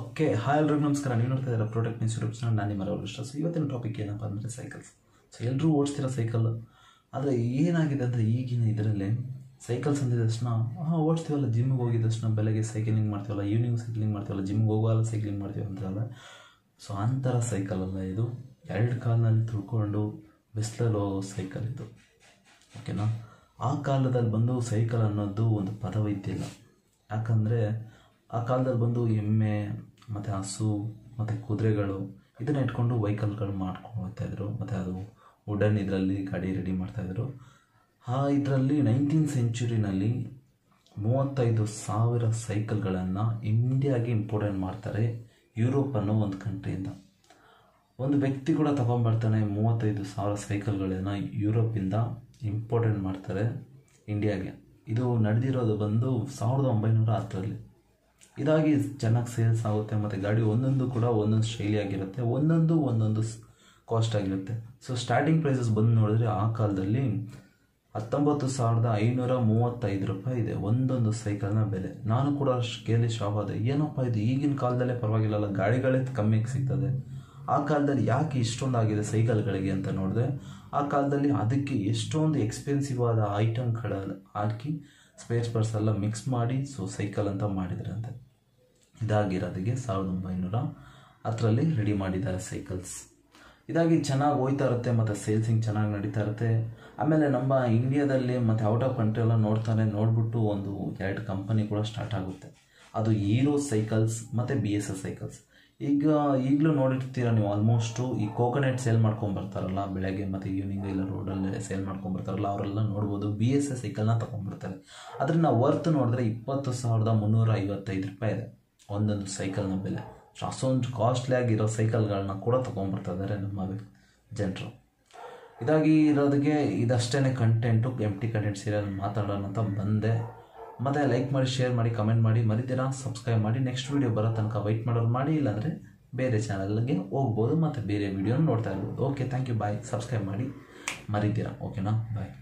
Okay, hi ಎಲ್ರಿಗೂ ನಮಸ್ಕಾರ. ನೀವು ನೋಡ್ತಾ ಇದ್ದೀರಾ ಪ್ರಾಡಕ್ಟ್ ಯೂಟ್ಯೂಬ್ ನಾನು ನಿಮ್ಮ ರವಲ್ ಸೊ ಇವತ್ತಿನ ಟಾಪಿಕ್ ಏನಪ್ಪ ಅಂದರೆ ಸೈಕಲ್ಸ್ ಸೊ ಎಲ್ಲರೂ ಓಡಿಸ್ತಿರೋ ಸೈಕಲ್ ಆದರೆ ಏನಾಗಿದೆ ಅಂದರೆ ಈಗಿನ ಇದರಲ್ಲಿ ಸೈಕಲ್ಸ್ ಅಂದಿದ ತಕ್ಷಣ, ಹಾಂ, ಓಡಿಸ್ತೀವಲ್ಲ ಜಿಮ್ಗೆ ಹೋಗಿದ ತಕ್ಷಣ ಬೆಳಗ್ಗೆ ಸೈಕ್ಲಿಂಗ್ ಮಾಡ್ತೀವಲ್ಲ ಈವ್ನಿಂಗ್ ಸೈಕ್ಲಿಂಗ್ ಮಾಡ್ತೀವಲ್ಲ ಜಿಮ್ಗೆ ಹೋಗುವಲ್ಲ ಸೈಕ್ಲಿಂಗ್ ಮಾಡ್ತೀವಿ ಅಂತಲ್ಲ ಸೊ ಅಂಥರ ಸೈಕಲ್ ಅಲ್ಲ ಇದು. ಎರಡು ಕಾಲಿನಲ್ಲಿ ತುಳ್ಕೊಂಡು ಬಿಸಿಲಲ್ಲಿ ಹೋಗೋ ಸೈಕಲ್ ಇದು. ಓಕೆನಾ ಆ ಕಾಲದಲ್ಲಿ ಬಂದು ಸೈಕಲ್ ಅನ್ನೋದು ಒಂದು ಪದವೈತಿಲ್ಲ. ಯಾಕಂದರೆ ಆ ಕಾಲದಲ್ಲಿ ಬಂದು ಎಮ್ಮೆ ಮತ್ತು ಹಸು, ಮತ್ತು ಕುದುರೆಗಳು, ಇದನ್ನ ಇಟ್ಕೊಂಡು ವೆಹಿಕಲ್ಗಳು ಮಾಡ್ಕೊಂಡು ಹೋಗ್ತಾಯಿದ್ರು ಮತ್ತು ಅದು ವುಡನ್ ಇದರಲ್ಲಿ ಗಾಡಿ ರೆಡಿ ಮಾಡ್ತಾಯಿದ್ರು ಆ ಇದರಲ್ಲಿ ನೈನ್ಟೀನ್ ಸೆಂಚುರಿನಲ್ಲಿ ಮೂವತ್ತೈದು ಸಾವಿರ ಸೈಕಲ್ಗಳನ್ನು ಇಂಡಿಯಾಗೆ ಇಂಪೋರ್ಟೆಂಟ್ ಮಾಡ್ತಾರೆ? ಯುರೋಪ್ ಅನ್ನೋ ಒಂದು ಕಂಟ್ರಿಯಿಂದ ಒಂದು ವ್ಯಕ್ತಿ ಕೂಡ ತಗೊಂಬರ್ತಾನೆ ಮೂವತ್ತೈದು ಸಾವಿರ ಸೈಕಲ್ಗಳನ್ನು ಯುರೋಪಿಂದ ಇಂಪೋರ್ಟೆಂಟ್ ಮಾಡ್ತಾರೆ? ಇಂಡಿಯಾಗೆ ಇದು ನಡೆದಿರೋದು ಬಂದು ಸಾವಿರದ ಒಂಬೈನೂರ ಹತ್ತರಲ್ಲಿ. ಇದಾಗಿ ಚೆನ್ನಾಗಿ ಸೇಲ್ಸ್ ಆಗುತ್ತೆ ಮತ್ತು ಗಾಡಿ ಒಂದೊಂದು ಕೂಡ ಒಂದೊಂದು ಶೈಲಿಯಾಗಿರುತ್ತೆ, ಒಂದೊಂದು ಒಂದೊಂದು ಕಾಸ್ಟ್ ಆಗಿರುತ್ತೆ. ಸೊ ಸ್ಟಾರ್ಟಿಂಗ್ ಪ್ರೈಸಸ್ ಬಂದು ನೋಡಿದ್ರೆ ಆ ಕಾಲದಲ್ಲಿ ಹತ್ತೊಂಬತ್ತು ಸಾವಿರದ ಐನೂರ ಮೂವತ್ತೈದು ರೂಪಾಯಿ ಇದೆ, ಒಂದೊಂದು ಸೈಕಲ್ನ ಬೆಲೆ. ನಾನು ಕೂಡ ಕೇಳಿ ಶಾಪ್ ಆದೆ. ಏನಪ್ಪ ಇದು? ಈಗಿನ ಕಾಲದಲ್ಲೇ ಪರವಾಗಿಲ್ಲಲ್ಲ, ಗಾಡಿಗಳೇ ಕಮ್ಮಿಗೆ ಸಿಗ್ತದೆ. ಆ ಕಾಲದಲ್ಲಿ ಯಾಕೆ ಇಷ್ಟೊಂದು ಆಗಿದೆ ಸೈಕಲ್ಗಳಿಗೆ ಅಂತ ನೋಡಿದ್ರೆ, ಆ ಕಾಲದಲ್ಲಿ ಅದಕ್ಕೆ ಎಷ್ಟೊಂದು ಎಕ್ಸ್ಪೆನ್ಸಿವ್ ಆದ ಐಟಮ್ಗಳ ಹಾಕಿ ಸ್ಪೇಸ್ ಪರ್ಸ್ ಎಲ್ಲ ಮಿಕ್ಸ್ ಮಾಡಿ ಸೊ ಸೈಕಲ್ ಅಂತ ಮಾಡಿದ್ರಂತೆ. ಇದಾಗಿರೋದಕ್ಕೆ ಸಾವಿರದ ಒಂಬೈನೂರ ಹತ್ತರಲ್ಲಿ ರೆಡಿ ಮಾಡಿದ್ದಾರೆ ಸೈಕಲ್ಸ್ ಇದಾಗಿ ಚೆನ್ನಾಗಿ ಹೋಯ್ತಾ ಇರುತ್ತೆ, ಮತ್ತು ಸೇಲ್ಸಿಂಗ್ ಚೆನ್ನಾಗಿ ನಡೀತಾ ಇರುತ್ತೆ. ಆಮೇಲೆ ನಮ್ಮ ಇಂಡಿಯಾದಲ್ಲಿ ಮತ್ತು ಔಟ್ ಆಫ್ ಕಂಟ್ರಿ ಎಲ್ಲ ನೋಡ್ತಾರೆ ನೋಡಿಬಿಟ್ಟು ಒಂದು ಎರಡು ಕಂಪನಿ ಕೂಡ ಸ್ಟಾರ್ಟ್ ಆಗುತ್ತೆ. ಅದು ಹೀರೋ ಸೈಕಲ್ಸ್ ಮತ್ತು ಬಿ ಎಸ್ ಎಸ್ ಸೈಕಲ್ಸ್ ಈಗ ಈಗಲೂ ನೋಡಿರ್ತೀರ ನೀವು ಆಲ್ಮೋಸ್ಟು ಈ ಕೋಕೋನೆಟ್ ಸೇಲ್ ಮಾಡ್ಕೊಂಬರ್ತಾರಲ್ಲ ಬೆಳಗ್ಗೆ ಮತ್ತು ಈವ್ನಿಂಗ್ ಇಲ್ಲ ರೋಡಲ್ಲೇ ಸೇಲ್ ಮಾಡ್ಕೊಂಬರ್ತಾರಲ್ಲ ಅವರೆಲ್ಲ ನೋಡ್ಬೋದು ಬಿ ಎಸ್ ಎಸ್ ಸೈಕಲ್ನ ತೊಗೊಂಡ್ಬಿಡ್ತಾರೆ. ಅದರಿಂದ ವರ್ತ್ ನೋಡಿದ್ರೆ ಇಪ್ಪತ್ತು ಸಾವಿರದ ಮುನ್ನೂರ ಐವತ್ತೈದು ರೂಪಾಯಿ ಇದೆ. ಒಂದೊಂದು ಸೈಕಲ್ನ ಬೆಲೆ. ಅಷ್ಟೊಂದು ಕಾಸ್ಟ್ಲಿ ಆಗಿರೋ ಸೈಕಲ್ಗಳನ್ನ ಕೂಡ ತೊಗೊಂಡ್ಬರ್ತಾ ಇದ್ದಾರೆ ನಮ್ಮ ಜನರು. ಇದಾಗಿ ಇರೋದಕ್ಕೆ ಇದಷ್ಟೇ content M T content serial ಮಾತಾಡೋಣ ಅಂತ ಬಂದೆ. ಮತ್ತು ಲೈಕ್ ಮಾಡಿ ಶೇರ್ ಮಾಡಿ ಕಮೆಂಟ್ ಮಾಡಿ ಮರಿತೀರಾ? ಸಬ್ಸ್ಕ್ರೈಬ್ ಮಾಡಿ. ನೆಕ್ಸ್ಟ್ ವೀಡಿಯೋ ಬರೋ ತನಕ ವೈಟ್ ಮಾಡೋರು ಮಾಡಿ. ಇಲ್ಲಾಂದರೆ ಬೇರೆ ಚಾನಲ್ಗೆ ಹೋಗ್ಬೋದು. ಮತ್ತು ಬೇರೆ ವೀಡಿಯೋನ ನೋಡ್ತಾ ಇರ್ಬೋದು. Okay thank you bye subscribe ಮಾಡಿ. ಮರಿತೀರಾ? ಓಕೆನಾ ಬಾಯ್